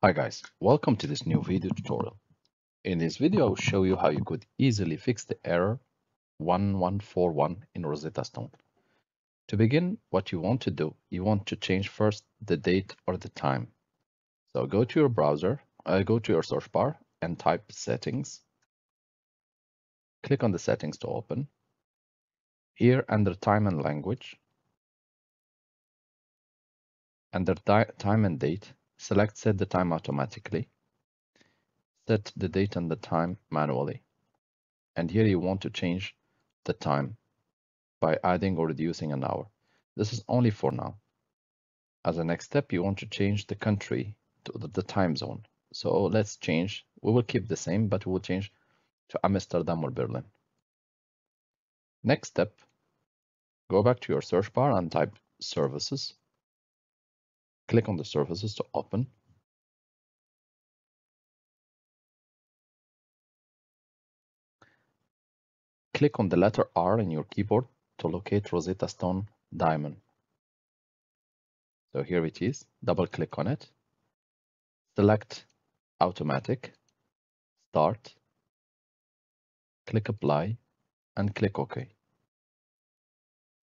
Hi guys, welcome to this new video tutorial. In this video, I'll show you how you could easily fix the error 1141 in Rosetta Stone. To begin, what you want to do, you want to change first the date or the time. So go to your browser, uh, go to your search bar and type settings. Click on the settings to open. Here under time and language, under time and date, select set the time automatically. Set the date and the time manually. And here you want to change the time by adding or reducing an hour. This is only for now. As a next step, you want to change the country to the, time zone. So let's change. We will keep the same, but we will change to Amsterdam or Berlin. Next step, go back to your search bar and type services. Click on the services to open. Click on the letter R in your keyboard to locate Rosetta Stone Diamond. So here it is. Double click on it. Select Automatic, Start, click Apply, and click OK.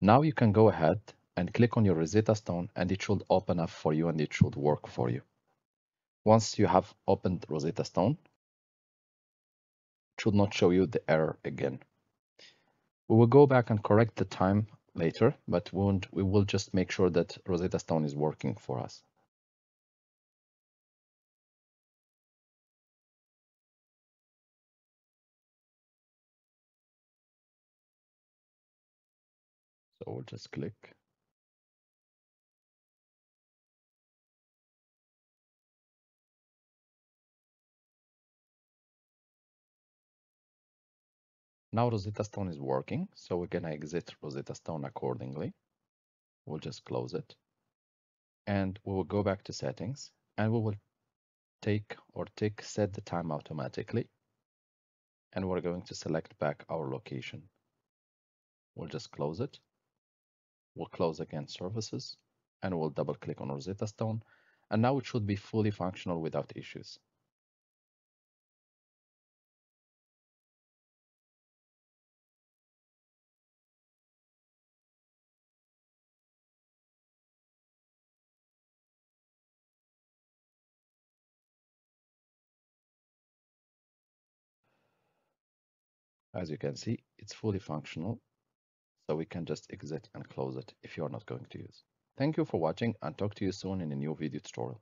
Now you can go ahead and click on your Rosetta Stone and it should open up for you and it should work for you. Once you have opened Rosetta Stone, it should not show you the error again. We will go back and correct the time later, but we, won't, we will just make sure that Rosetta Stone is working for us. So we'll just click. Now Rosetta Stone is working, so we're gonna exit Rosetta Stone accordingly. We'll just close it. And we will go back to settings and we will take or tick set the time automatically. And we're going to select back our location. We'll just close it. We'll close again services and we'll double click on Rosetta Stone. And now it should be fully functional without issues. As you can see, it's fully functional so we can just exit and close it if you're not going to use. Thank you for watching and talk to you soon in a new video tutorial.